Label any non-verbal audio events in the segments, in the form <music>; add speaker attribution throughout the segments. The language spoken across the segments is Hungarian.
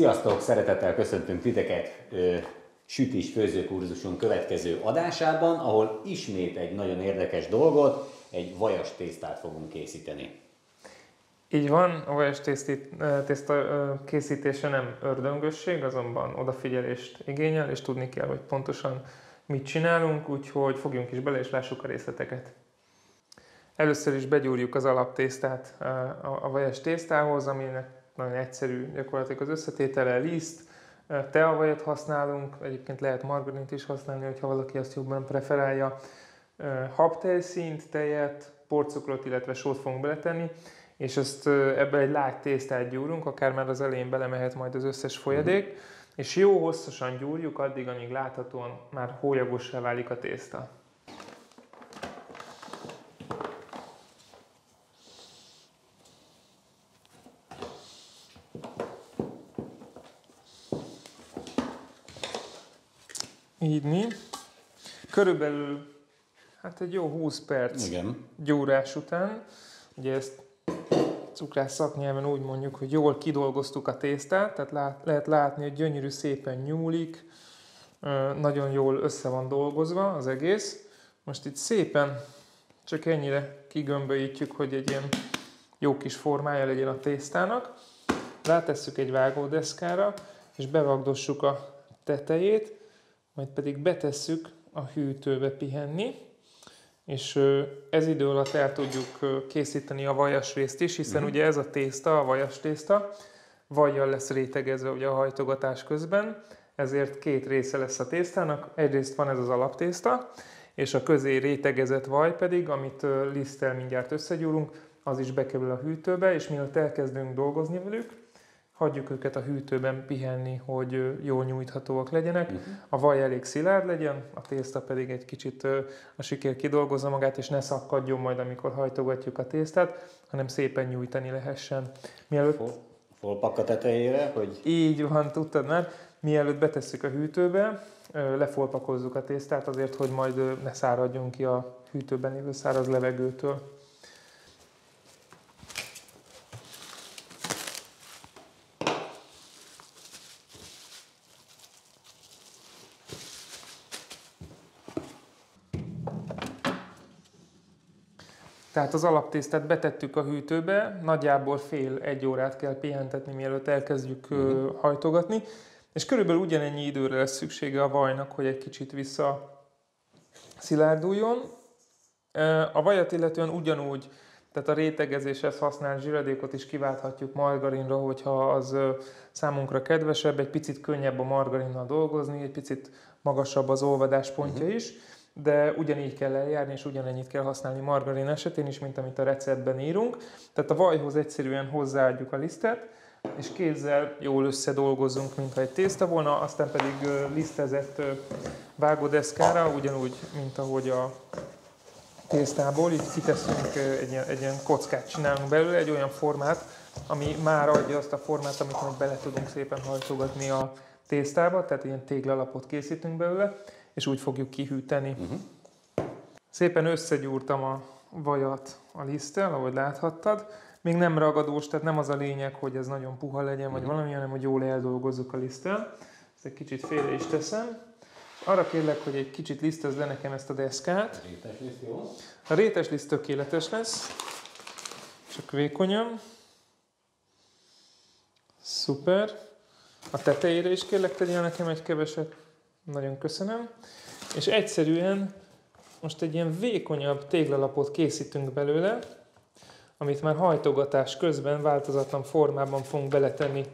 Speaker 1: Sziasztok! Szeretettel köszöntünk titeket sütis főzőkurzusunk következő adásában, ahol ismét egy nagyon érdekes dolgot, egy vajas tésztát fogunk készíteni.
Speaker 2: Így van, a vajas tészta készítése nem ördöngösség, azonban odafigyelést igényel, és tudni kell, hogy pontosan mit csinálunk, úgyhogy fogjunk is bele, és lássuk a részleteket. Először is begyúrjuk az alaptésztát a vajas tésztához, aminek nagyon egyszerű gyakorlatilag az összetétele, liszt, teavajat használunk, egyébként lehet margarint is használni, hogyha valaki azt jobban preferálja. Habtejszínt, tejet, porcukrot, illetve sót fogunk beletenni, és ezt ebbe egy lágy tésztát gyúrunk, akár már az elején belemehet majd az összes folyadék, mm-hmm. és jó hosszasan gyúrjuk addig, amíg láthatóan már hólyagossá válik a tészta. Mi. Körülbelül hát egy jó 20 perc Igen. gyúrás után, ugye ezt cukrász szaknyelven úgy mondjuk, hogy jól kidolgoztuk a tésztát, tehát lát, lehet látni, hogy gyönyörű szépen nyúlik, nagyon jól össze van dolgozva az egész. Most itt szépen csak ennyire kigömbölyítjük, hogy egy ilyen jó kis formája legyen a tésztának. Rátesszük egy vágódeszkára, és bevagdossuk a tetejét, majd pedig betesszük a hűtőbe pihenni, és ez idő alatt el tudjuk készíteni a vajas részt is, hiszen uh-huh. ugye ez a tészta, a vajas tészta, vajjal lesz rétegezve ugye a hajtogatás közben, ezért két része lesz a tésztának. Egyrészt van ez az alaptészta, és a közé rétegezett vaj pedig, amit liszttel mindjárt összegyúrunk, az is bekerül a hűtőbe, és mielőtt elkezdünk dolgozni velük, hagyjuk őket a hűtőben pihenni, hogy jó nyújthatóak legyenek. Uh-huh. A vaj elég szilárd legyen, a tészta pedig egy kicsit a sikér kidolgozza magát, és ne szakadjon majd, amikor hajtogatjuk a tésztát, hanem szépen nyújtani lehessen.
Speaker 1: Mielőtt... Folpak a tetejére, hogy...
Speaker 2: Így van, tudtad már. Mielőtt betesszük a hűtőbe, lefolpakozzuk a tésztát azért, hogy majd ne száradjon ki a hűtőben lévő száraz levegőtől. Tehát az alaptésztát betettük a hűtőbe, nagyjából fél-egy órát kell pihentetni, mielőtt elkezdjük uh-huh. hajtogatni, és körülbelül ugyanennyi időre lesz szüksége a vajnak, hogy egy kicsit vissza szilárduljon. A vajat illetően ugyanúgy, tehát a rétegezéshez használt zsiradékot is kiválthatjuk margarinra, hogyha az számunkra kedvesebb, egy picit könnyebb a margarinnal dolgozni, egy picit magasabb az olvadáspontja uh-huh. is de ugyanígy kell eljárni, és ugyanennyit kell használni margarin esetén is, mint amit a receptben írunk. Tehát a vajhoz egyszerűen hozzáadjuk a lisztet, és kézzel jól összedolgozunk, mintha egy tészta volna, aztán pedig lisztezett vágódeszkára, ugyanúgy, mint ahogy a tésztából, így kiteszünk egy ilyen, egy ilyen kockát, csinálunk belőle, egy olyan formát, ami már adja azt a formát, amit majd bele tudunk szépen hajtogatni a tésztába, tehát ilyen téglalapot készítünk belőle, és úgy fogjuk kihűteni. Uh-huh. Szépen összegyúrtam a vajat a liszttel, ahogy láthattad. Még nem ragadós, tehát nem az a lényeg, hogy ez nagyon puha legyen, uh-huh. vagy mhm. valami, hanem hogy jól eldolgozzuk a liszttel. Ezt egy kicsit félre is teszem. Arra kérlek, hogy egy kicsit lisztezd le nekem ezt a deszkát.
Speaker 1: Rétes liszt, jó?
Speaker 2: A rétes liszt tökéletes lesz. Csak vékonyan. Szuper. A tetejére is kérlek tegyél nekem egy keveset. Nagyon köszönöm. És egyszerűen most egy ilyen vékonyabb téglalapot készítünk belőle, amit már hajtogatás közben változatlan formában fogunk beletenni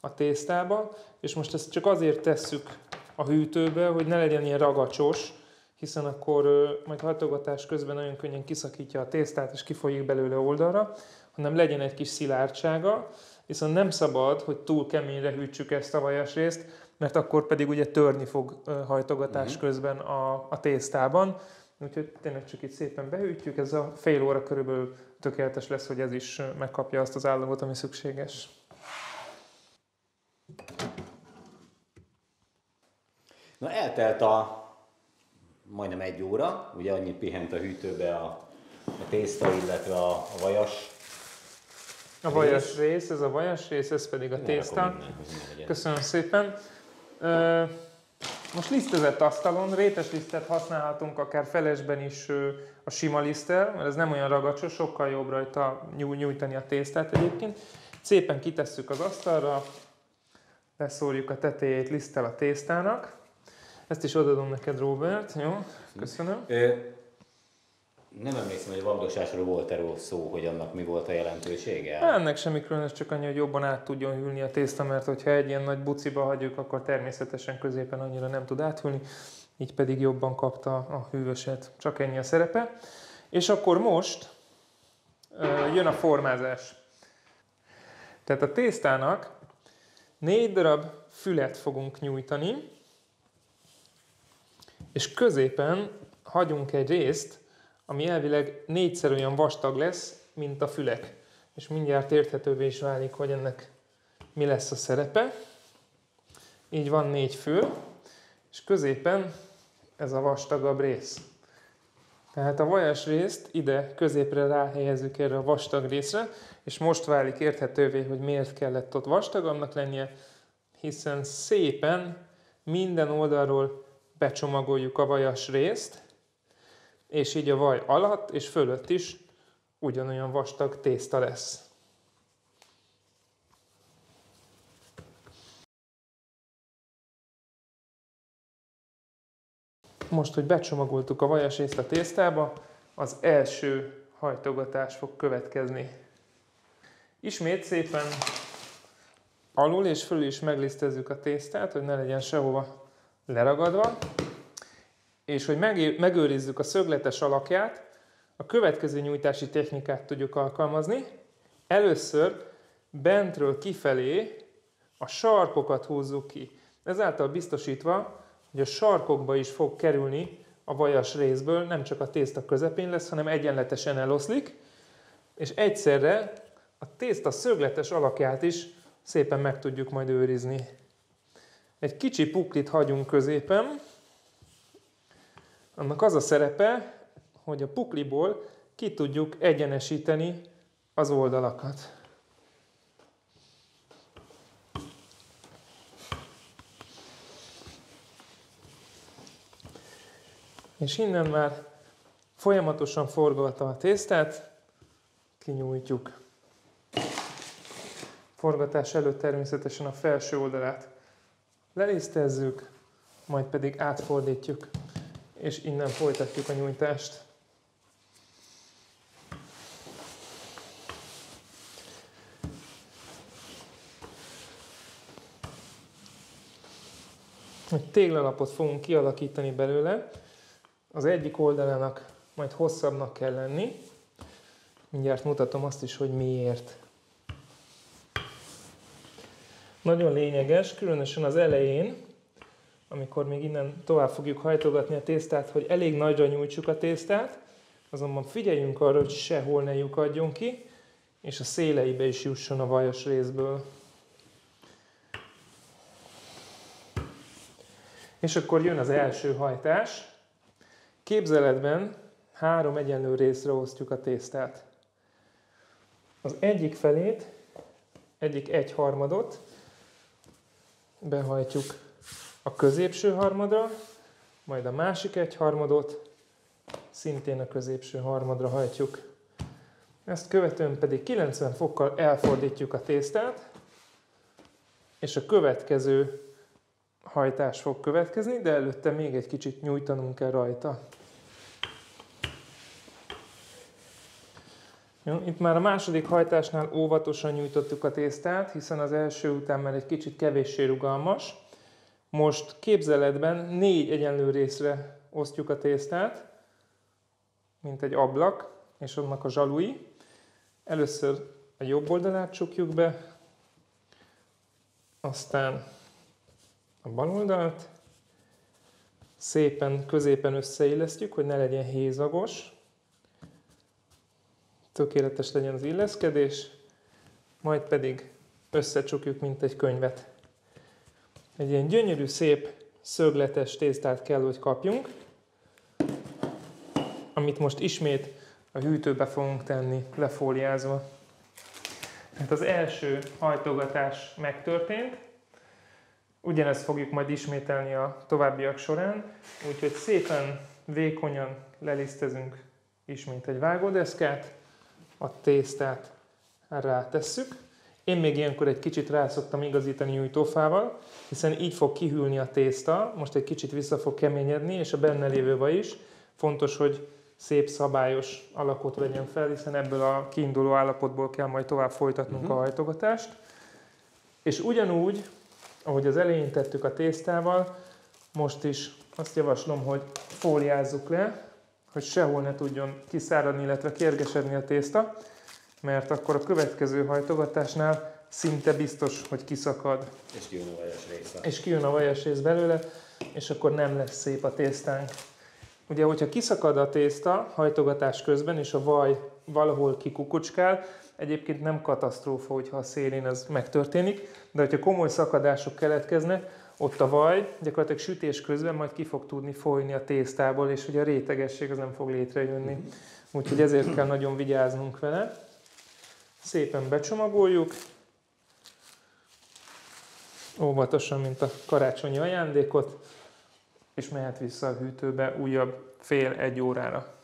Speaker 2: a tésztába, és most ezt csak azért tesszük a hűtőbe, hogy ne legyen ilyen ragacsos, hiszen akkor majd hajtogatás közben nagyon könnyen kiszakítja a tésztát, és kifolyik belőle oldalra, hanem legyen egy kis szilárdsága, viszont nem szabad, hogy túl keményre hűtsük ezt a vajas részt, mert akkor pedig ugye törni fog hajtogatás uh-huh. közben a, a tésztában. Úgyhogy tényleg csak itt szépen behűtjük, ez a fél óra körülbelül tökéletes lesz, hogy ez is megkapja azt az állagot, ami szükséges.
Speaker 1: Na eltelt a majdnem egy óra, ugye annyit pihent a hűtőbe a, a tészta, illetve a, a vajas
Speaker 2: A vajas rész, ez a vajas rész, ez pedig a tészta. Köszönöm szépen. Most lisztezett asztalon, rétes lisztet használhatunk akár felesben is a sima liszttel, mert ez nem olyan ragacsos, sokkal jobb rajta nyú- nyújtani a tésztát egyébként. Szépen kitesszük az asztalra, leszórjuk a tetejét liszttel a tésztának. Ezt is odadom neked, Robert. Jó, köszönöm.
Speaker 1: Ö, nem emlékszem, hogy a vagdosásról volt erről szó, hogy annak mi volt a jelentősége.
Speaker 2: Ennek semmi különös, csak annyi, hogy jobban át tudjon hűlni a tészta, mert hogyha egy ilyen nagy buciba hagyjuk, akkor természetesen középen annyira nem tud áthűlni, így pedig jobban kapta a hűvöset. Csak ennyi a szerepe. És akkor most jön a formázás. Tehát a tésztának négy darab fület fogunk nyújtani, és középen hagyunk egy részt, ami elvileg négyszer olyan vastag lesz, mint a fülek. És mindjárt érthetővé is válik, hogy ennek mi lesz a szerepe. Így van négy fül, és középen ez a vastagabb rész. Tehát a vajas részt ide középre ráhelyezzük erre a vastag részre, és most válik érthetővé, hogy miért kellett ott vastagabbnak lennie, hiszen szépen minden oldalról becsomagoljuk a vajas részt, és így a vaj alatt és fölött is ugyanolyan vastag tészta lesz. Most, hogy becsomagoltuk a vajas részt a tésztába, az első hajtogatás fog következni. Ismét szépen alul és fölül is meglisztezzük a tésztát, hogy ne legyen sehova leragadva. És hogy megőrizzük a szögletes alakját, a következő nyújtási technikát tudjuk alkalmazni. Először bentről kifelé a sarkokat húzzuk ki. Ezáltal biztosítva, hogy a sarkokba is fog kerülni a vajas részből, nem csak a tészta közepén lesz, hanem egyenletesen eloszlik, és egyszerre a tészta szögletes alakját is szépen meg tudjuk majd őrizni. Egy kicsi puklit hagyunk középen, annak az a szerepe, hogy a pukliból ki tudjuk egyenesíteni az oldalakat. És innen már folyamatosan forgatva a tésztát, kinyújtjuk. Forgatás előtt természetesen a felső oldalát lelisztezzük, majd pedig átfordítjuk, és innen folytatjuk a nyújtást. Egy téglalapot fogunk kialakítani belőle. Az egyik oldalának majd hosszabbnak kell lenni. Mindjárt mutatom azt is, hogy miért. Nagyon lényeges, különösen az elején, amikor még innen tovább fogjuk hajtogatni a tésztát, hogy elég nagyra nyújtsuk a tésztát, azonban figyeljünk arra, hogy sehol ne lyukadjon ki, és a széleibe is jusson a vajas részből. És akkor jön az első hajtás. Képzeletben három egyenlő részre osztjuk a tésztát. Az egyik felét, egyik egyharmadot behajtjuk a középső harmadra, majd a másik egyharmadot szintén a középső harmadra hajtjuk. Ezt követően pedig 90 fokkal elfordítjuk a tésztát, és a következő hajtás fog következni, de előtte még egy kicsit nyújtanunk kell rajta. Jó, itt már a második hajtásnál óvatosan nyújtottuk a tésztát, hiszen az első után már egy kicsit kevéssé rugalmas. Most képzeletben négy egyenlő részre osztjuk a tésztát, mint egy ablak, és annak a zsalui. Először a jobb oldalát csukjuk be, aztán a bal oldalt, szépen középen összeillesztjük, hogy ne legyen hézagos, tökéletes legyen az illeszkedés, majd pedig összecsukjuk, mint egy könyvet. Egy ilyen gyönyörű, szép, szögletes tésztát kell, hogy kapjunk, amit most ismét a hűtőbe fogunk tenni, lefóliázva. Hát az első hajtogatás megtörtént, ugyanezt fogjuk majd ismételni a továbbiak során, úgyhogy szépen vékonyan lelisztezünk ismét egy vágódeszkát, a tésztát rátesszük. Én még ilyenkor egy kicsit rá szoktam igazítani nyújtófával, hiszen így fog kihűlni a tészta, most egy kicsit vissza fog keményedni, és a benne lévő vaj is. Fontos, hogy szép, szabályos alakot vegyen fel, hiszen ebből a kiinduló állapotból kell majd tovább folytatnunk uh-huh. a hajtogatást. És ugyanúgy, ahogy az elején tettük a tésztával, most is azt javaslom, hogy fóliázzuk le, hogy sehol ne tudjon kiszáradni, illetve kérgesedni a tészta, mert akkor a következő hajtogatásnál szinte biztos, hogy kiszakad.
Speaker 1: És kijön a vajas rész.
Speaker 2: És kijön a vajas rész belőle, és akkor nem lesz szép a tésztánk. Ugye, hogyha kiszakad a tészta hajtogatás közben, és a vaj valahol kikukucskál, egyébként nem katasztrófa, hogyha a szélén ez megtörténik, de hogyha komoly szakadások keletkeznek, ott a vaj gyakorlatilag sütés közben majd ki fog tudni folyni a tésztából, és ugye a rétegesség az nem fog létrejönni. Úgyhogy ezért kell nagyon vigyáznunk vele. Szépen becsomagoljuk, óvatosan, mint a karácsonyi ajándékot, és mehet vissza a hűtőbe újabb fél-egy órára.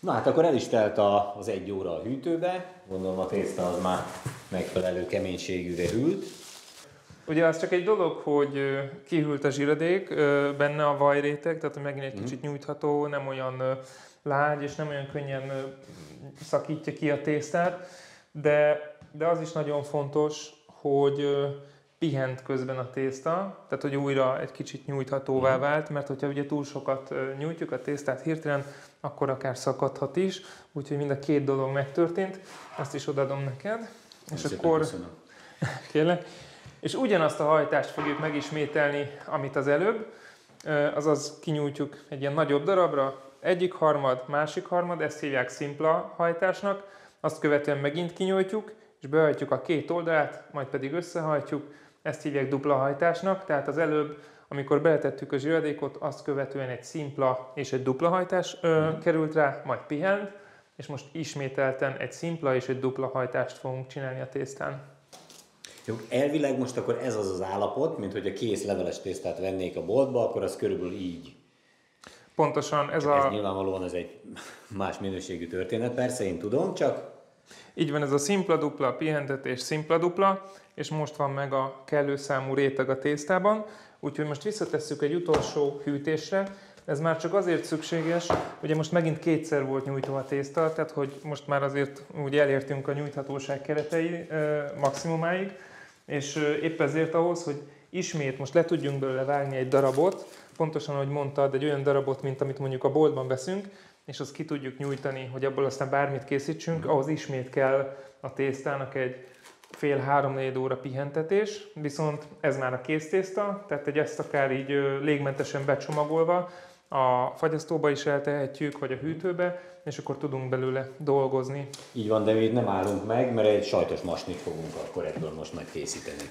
Speaker 1: Na hát akkor el is telt a, az egy óra a hűtőbe, gondolom a tészta az már megfelelő keménységűre hűlt.
Speaker 2: Ugye az csak egy dolog, hogy kihűlt a zsiradék, benne a vajréteg, tehát megint egy mhm. kicsit nyújtható, nem olyan lágy, és nem olyan könnyen szakítja ki a tésztát, de, de az is nagyon fontos, hogy pihent közben a tészta, tehát hogy újra egy kicsit nyújthatóvá mhm. vált, mert hogyha ugye túl sokat nyújtjuk a tésztát hirtelen, akkor akár szakadhat is, úgyhogy mind a két dolog megtörtént, ezt is odadom neked.
Speaker 1: És Szépen akkor köszönöm. <laughs>
Speaker 2: kérlek. És ugyanazt a hajtást fogjuk megismételni, amit az előbb, azaz kinyújtjuk egy ilyen nagyobb darabra, egyik harmad, másik harmad, ezt hívják szimpla hajtásnak, azt követően megint kinyújtjuk, és behajtjuk a két oldalát, majd pedig összehajtjuk, ezt hívják dupla hajtásnak, tehát az előbb, amikor beletettük a zsiradékot, azt követően egy szimpla és egy dupla hajtás ö, mm. került rá, majd pihent, és most ismételten egy szimpla és egy dupla hajtást fogunk csinálni a tésztán.
Speaker 1: Jó, elvileg most akkor ez az az állapot, mint hogy a kész leveles tésztát vennék a boltba, akkor az körülbelül így.
Speaker 2: Pontosan ez
Speaker 1: csak
Speaker 2: a...
Speaker 1: Ez nyilvánvalóan ez egy más minőségű történet, persze én tudom, csak...
Speaker 2: Így van, ez a szimpla-dupla pihentetés szimpla-dupla, és most van meg a kellő számú réteg a tésztában, úgyhogy most visszatesszük egy utolsó hűtésre, ez már csak azért szükséges, ugye most megint kétszer volt nyújtó a tészta, tehát hogy most már azért úgy elértünk a nyújthatóság keretei maximumáig, és épp ezért ahhoz, hogy ismét most le tudjunk belőle vágni egy darabot, pontosan ahogy mondtad, egy olyan darabot, mint amit mondjuk a boltban veszünk, és azt ki tudjuk nyújtani, hogy abból aztán bármit készítsünk, ahhoz ismét kell a tésztának egy fél három óra pihentetés, viszont ez már a kész tészta, tehát egy ezt akár így légmentesen becsomagolva, a fagyasztóba is eltehetjük, vagy a hűtőbe, és akkor tudunk belőle dolgozni.
Speaker 1: Így van, de mi nem állunk meg, mert egy sajtos masnit fogunk akkor ebből most majd készíteni.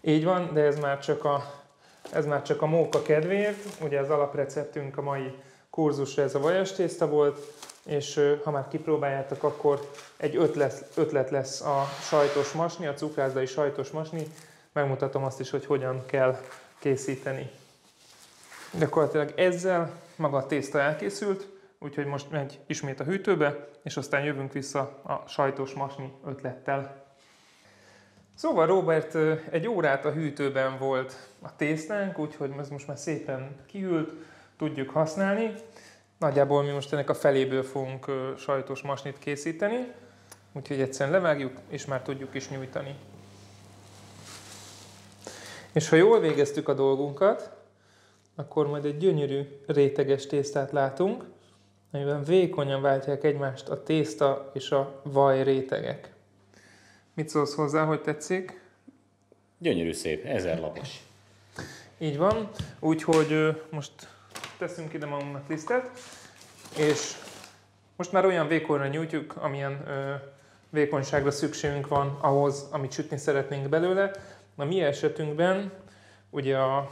Speaker 2: Így van, de ez már csak a, ez már csak a móka kedvéért. Ugye az alapreceptünk a mai kurzusra ez a vajas tészta volt, és ha már kipróbáljátok, akkor egy ötlet, ötlet lesz a sajtos masni, a cukrázdai sajtos masni. Megmutatom azt is, hogy hogyan kell készíteni. Gyakorlatilag ezzel maga a tészta elkészült, úgyhogy most megy ismét a hűtőbe, és aztán jövünk vissza a sajtos masni ötlettel. Szóval Robert, egy órát a hűtőben volt a tésztánk, úgyhogy ez most már szépen kihűlt, tudjuk használni. Nagyjából mi most ennek a feléből fogunk sajtos masnit készíteni, úgyhogy egyszerűen levágjuk, és már tudjuk is nyújtani. És ha jól végeztük a dolgunkat, akkor majd egy gyönyörű réteges tésztát látunk, amiben vékonyan váltják egymást a tészta és a vaj rétegek. Mit szólsz hozzá, hogy tetszik?
Speaker 1: Gyönyörű szép, ezer lapos.
Speaker 2: Így van, úgyhogy most teszünk ide magunknak lisztet, és most már olyan vékonyra nyújtjuk, amilyen ö, vékonyságra szükségünk van ahhoz, amit sütni szeretnénk belőle. A mi esetünkben ugye a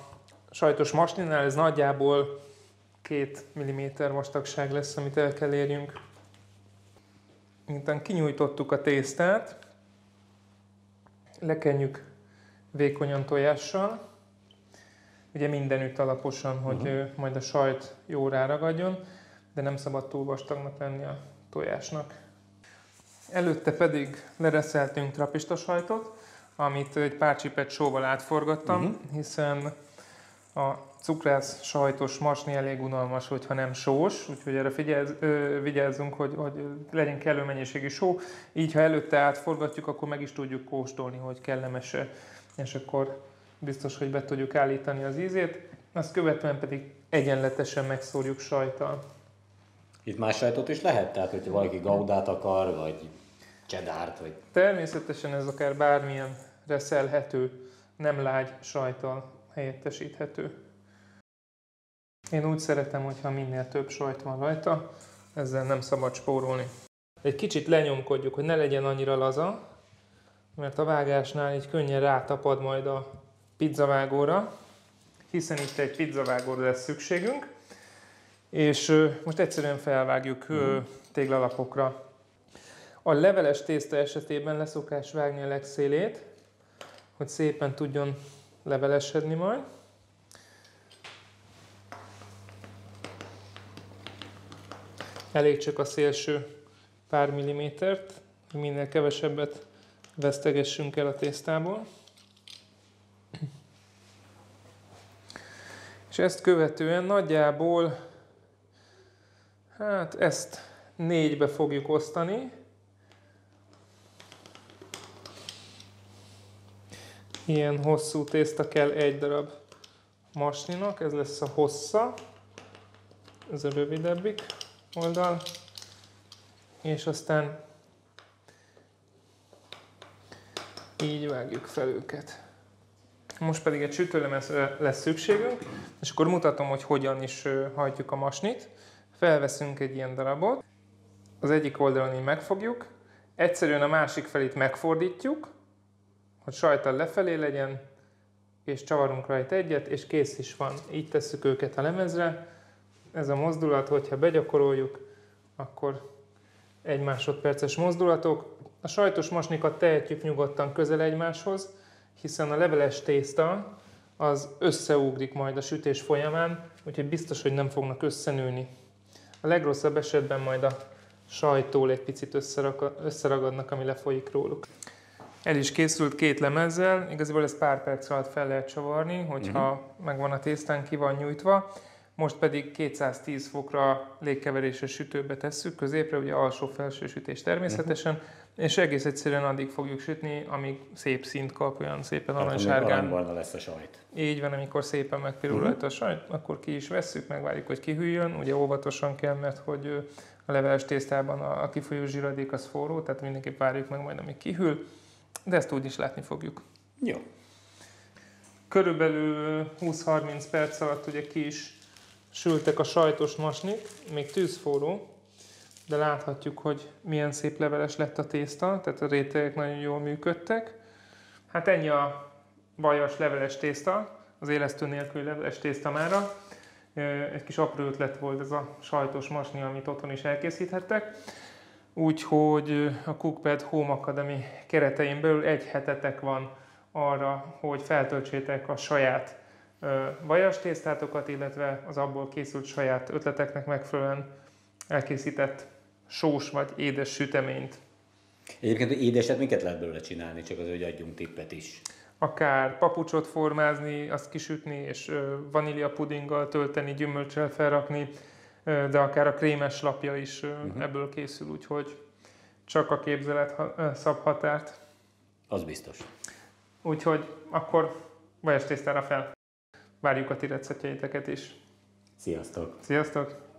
Speaker 2: sajtos masninál ez nagyjából 2 mm vastagság lesz, amit el kell érjünk. Miután kinyújtottuk a tésztát, lekenjük vékonyan tojással, ugye mindenütt alaposan, hogy uh-huh. majd a sajt jó ráragadjon, de nem szabad túl vastagnak lenni a tojásnak. Előtte pedig lereszeltünk trapista sajtot, amit egy pár csipet sóval átforgattam, uh-huh. hiszen a cukrász sajtos masni elég unalmas, hogyha nem sós, úgyhogy erre figyelz, ö, vigyázzunk, hogy, hogy legyen kellő mennyiségű só. Így, ha előtte átforgatjuk, akkor meg is tudjuk kóstolni, hogy kellemes és akkor biztos, hogy be tudjuk állítani az ízét. Azt követően pedig egyenletesen megszórjuk sajtal.
Speaker 1: Itt más sajtot is lehet? Tehát, hogyha valaki gaudát akar, vagy csedárt, vagy...
Speaker 2: Természetesen ez akár bármilyen reszelhető, nem lágy sajtal helyettesíthető. Én úgy szeretem, hogyha minél több sajt van rajta, ezzel nem szabad spórolni. Egy kicsit lenyomkodjuk, hogy ne legyen annyira laza, mert a vágásnál így könnyen rátapad majd a pizzavágóra, hiszen itt egy pizzavágóra lesz szükségünk, és most egyszerűen felvágjuk mm. téglalapokra. A leveles tészta esetében leszokás vágni a legszélét, hogy szépen tudjon levelesedni majd. Elég csak a szélső pár millimétert, minél kevesebbet vesztegessünk el a tésztából. És ezt követően nagyjából, hát ezt négybe fogjuk osztani. Ilyen hosszú tészta kell egy darab masninak, ez lesz a hossza, ez a rövidebbik oldal, és aztán így vágjuk fel őket. Most pedig egy sütőlemezre lesz szükségünk, és akkor mutatom, hogy hogyan is hajtjuk a masnit. Felveszünk egy ilyen darabot, az egyik oldalon így megfogjuk, egyszerűen a másik felét megfordítjuk, hogy sajtal lefelé legyen, és csavarunk rajta egyet, és kész is van. Így tesszük őket a lemezre. Ez a mozdulat, hogyha begyakoroljuk, akkor egy másodperces mozdulatok. A sajtos masnikat tehetjük nyugodtan közel egymáshoz, hiszen a leveles tészta az összeugrik majd a sütés folyamán, úgyhogy biztos, hogy nem fognak összenőni. A legrosszabb esetben majd a sajtól egy picit összeragadnak, ami lefolyik róluk. El is készült két lemezzel, igazából ezt pár perc alatt fel lehet csavarni, hogyha uh-huh. megvan a tésztán, ki van nyújtva. Most pedig 210 fokra légkeveréses sütőbe tesszük, középre, ugye alsó-felső sütés természetesen, uh-huh. és egész egyszerűen addig fogjuk sütni, amíg szép szint kap, olyan szépen aranysárgán.
Speaker 1: lesz a sajt.
Speaker 2: Így van, amikor szépen megpirul uh-huh. rajta a sajt, akkor ki is vesszük, megvárjuk, hogy kihűljön. Ugye óvatosan kell, mert hogy a leveles tésztában a, kifolyó zsíradék az forró, tehát mindenképp várjuk meg majd, amíg kihűl, de ezt úgy is látni fogjuk.
Speaker 1: Jó.
Speaker 2: Körülbelül 20-30 perc alatt ugye ki is sültek a sajtos masnik, még tűzforró, de láthatjuk, hogy milyen szép leveles lett a tészta, tehát a rétegek nagyon jól működtek. Hát ennyi a vajas leveles tészta, az élesztő nélküli leveles tészta mára. Egy kis apró ötlet volt ez a sajtos masni, amit otthon is elkészíthettek. Úgyhogy a Cookpad Home Academy keretein belül egy hetetek van arra, hogy feltöltsétek a saját vajas tésztátokat, illetve az abból készült saját ötleteknek megfelelően elkészített sós vagy édes süteményt.
Speaker 1: Egyébként édeset miket lehet belőle csinálni, csak az, hogy adjunk tippet is.
Speaker 2: Akár papucsot formázni, azt kisütni, és vanília pudinggal tölteni, gyümölcsel felrakni, de akár a krémes lapja is uh-huh. ebből készül, úgyhogy csak a képzelet szab határt.
Speaker 1: Az biztos.
Speaker 2: Úgyhogy akkor vajas tésztára fel. Várjuk a ti receptjeiteket is.
Speaker 1: Sziasztok!
Speaker 2: Sziasztok!